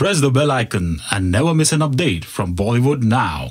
Press the bell icon and never miss an update from Bollywood Now.